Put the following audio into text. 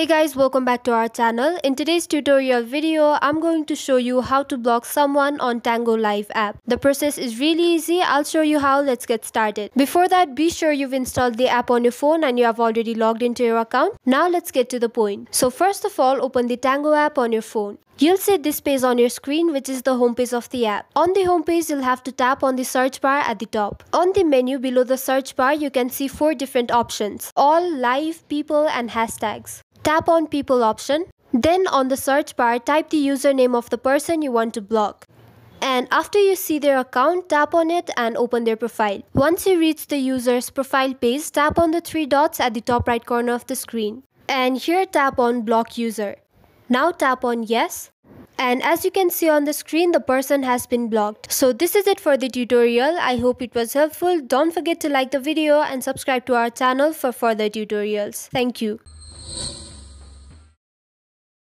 Hey guys, welcome back to our channel. In today's tutorial video, I'm going to show you how to block someone on Tango Live app. The process is really easy. I'll show you how. Let's get started. Before that, be sure you've installed the app on your phone and you have already logged into your account. Now let's get to the point. So first of all, open the Tango app on your phone. You'll see this page on your screen which is the homepage of the app. On the homepage, you'll have to tap on the search bar at the top. On the menu below the search bar, you can see four different options. All, live, people and hashtags. Tap on people option. Then on the search bar, type the username of the person you want to block. And after you see their account, tap on it and open their profile. Once you reach the user's profile page, tap on the three dots at the top right corner of the screen. And here tap on block user. Now tap on yes. And as you can see on the screen, the person has been blocked. So this is it for the tutorial. I hope it was helpful. Don't forget to like the video and subscribe to our channel for further tutorials. Thank you.